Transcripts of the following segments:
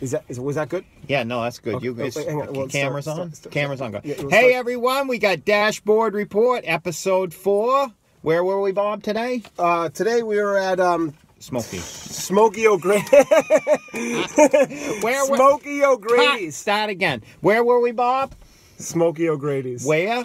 Is that is, was that good? Yeah, no, that's good. You Okay, guys, wait, on. Well, cameras start- on. start- start- cameras on. Go. Yeah, hey start. everyone, we got dashboard report episode four. Where were we, Bob? Today? Uh, today we were at um, Smoky. Smoky O'Grady. Where were? Smoky. O'Grady's. Start again. Where were we, Bob? Smoky O'Grady's. Where?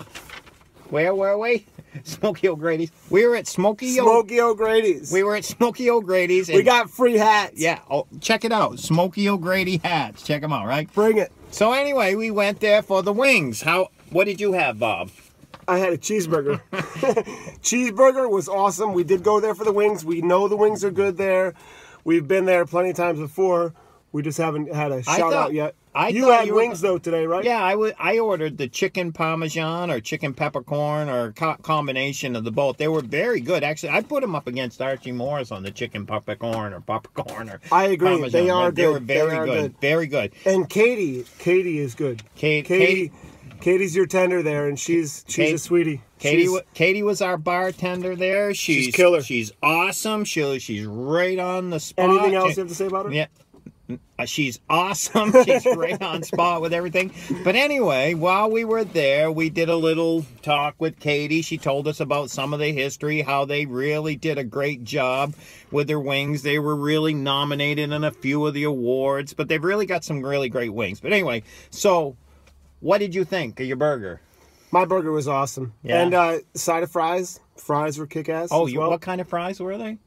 Where were we? Smoky O'Grady's. We were at Smoky. O- Smoky O'Grady's. we were at Smoky O'Grady's. we got free hats. Yeah. Oh, check it out. Smoky O'Grady hats. Check them out. Right. Bring it. So anyway, we went there for the wings. How? What did you have, Bob? I had a cheeseburger. cheeseburger was awesome. We did go there for the wings. We know the wings are good there. We've been there plenty of times before. We just haven't had a shout thought- out yet. I you had you were- wings though today, right? Yeah, I would. I ordered the chicken parmesan or chicken peppercorn or co- combination of the both. They were very good. Actually, I put them up against Archie Moore's on the chicken peppercorn or popcorn or. I agree. Parmesan. They are They were good. They very are good. good. Very good. And Katie, Katie is good. Kate, Katie, Katie's your tender there, and she's she's Kate- a sweetie. Katie, She's- Katie was our bartender there. She's, killer. She's awesome. She, she's right on the spot. anything else you have to say about her? Yeah. Uh, She's awesome. She's right on spot with everything. But anyway, while we were there, we did a little talk with Katie. She told us about some of the history, how they really did a great job with their wings. They were really nominated in a few of the awards, but they've really got some really great wings. But anyway, so what did you think of your burger? My burger was awesome. Yeah. And uh, side of fries. Fries were kick ass. Oh, as you, well. what kind of fries were they?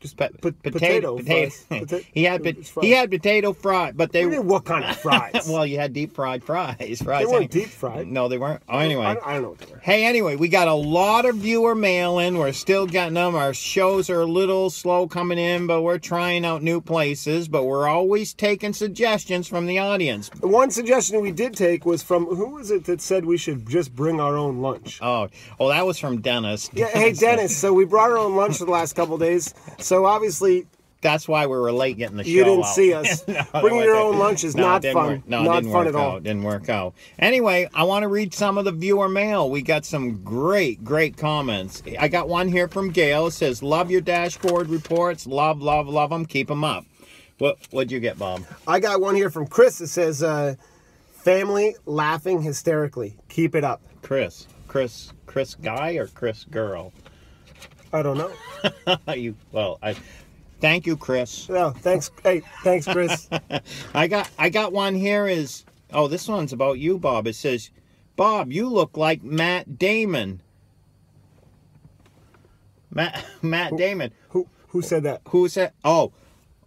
Just Po- po- potato. potato potato. Pota- he had po- he had potato fry, but they What mean, what kind of fries? well, you had deep fried fries. Fries. They weren't deep fried. No, they weren't. Oh, anyway. I, I don't know what they were. Hey, anyway, we got a lot of viewer mail in. We're still getting them. Our shows are a little slow coming in, but we're trying out new places. But we're always taking suggestions from the audience. One suggestion we did take was from who was it that said we should just bring our own lunch? Oh, oh, that was from Dennis. Yeah, hey Dennis. So we brought our own lunch for the last couple days. So obviously That's why we were late getting the show. you didn't out. see us. No, Bringing your own lunch is No, not fun. work. No, it not didn't fun work at all. out. Didn't work out. Anyway, I want to read some of the viewer mail. We got some great, great comments. I got one here from Gail. It says, "Love your dashboard reports. Love, love, love them. Keep them up." What What'd you get, Bob? I got one here from Chris that says, uh, "Family laughing hysterically. Keep it up." Chris, Chris, Chris guy or Chris girl? I don't know. you well, I thank you, Chris. No, thanks. Hey, thanks, Chris. I got I got one here. Is oh, this one's about you, Bob. It says, "Bob, you look like Matt Damon." Matt Matt Damon. who who said that? Who said? Oh,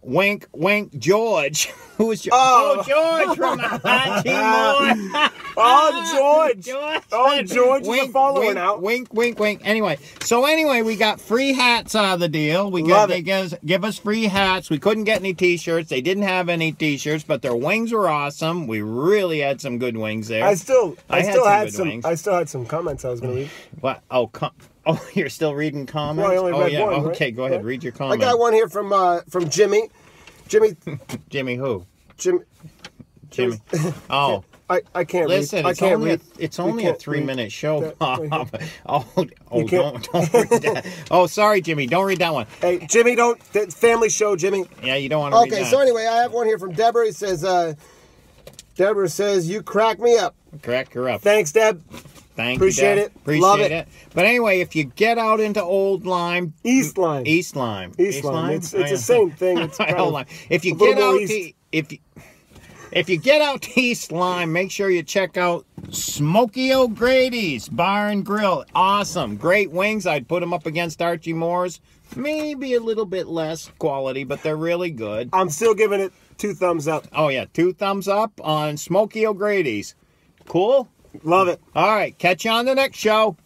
wink, wink, George. Who's George? Oh. oh. George from Archie Moore. Oh, George. George. Oh, George is a wink, follower wink, now. Wink, wink, wink. Anyway, so anyway, we got free hats out of the deal. We got Love they it. give us, give us free hats. We couldn't get any T-shirts. They didn't have any T-shirts, but their wings were awesome. We really had some good wings there. I still, I, I had still some had good some. wings. I still had some comments I was going to read. what? Oh, com- oh, you're still reading comments. Well, I only oh read yeah. one, right? okay, go ahead. Right? Read your I got one here from uh, from Jimmy. Jimmy, Jimmy, who? Jimmy. Jimmy. Oh. I, I can't Listen, read. I it's can't only read. a, it's only a three read. minute show. Bob. oh, oh don't don't read that. Oh, sorry, Jimmy. Don't read that one. Hey, Jimmy, don't. Family show, Jimmy. Yeah, you don't want to read Okay, so anyway, I have one here from Deborah. It says, uh, Deborah says, "You crack me up." Correct, you're up. Thanks, Deb. Thank appreciate you, it. Appreciate Love it. it. But anyway, if you get out into Old Lyme, East line. East Lyme, East line. It's it's the same thing. It's Hold of- If you get out east. to, if you if you get out to East Lyme, make sure you check out Smoky O'Grady's Bar and Grill. Awesome, great wings. I'd put them up against Archie Moore's. Maybe a little bit less quality, but they're really good. I'm still giving it two thumbs up. Oh yeah, two thumbs up on Smoky O'Grady's. Cool. Love it. All right, catch you on the next show.